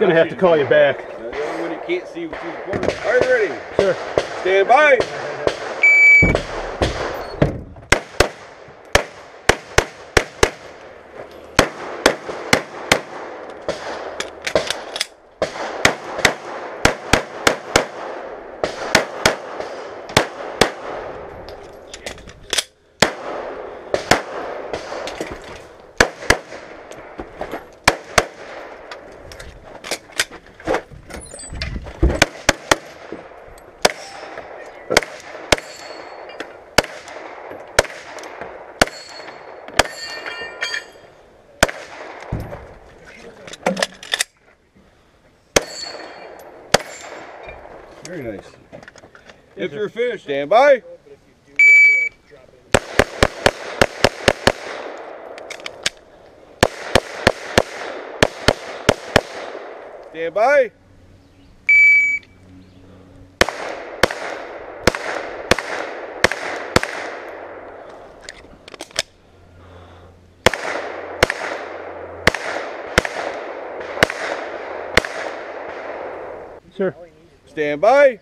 Gonna have to call you back. The only one you can't see the corner. Are you ready? Sure. Stand by. Very nice. If you're finished, stand by. Stand by. Sure. Stand by.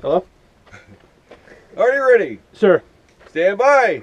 Hello? Are you ready? Sir. Stand by.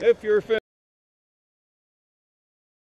if you're finished.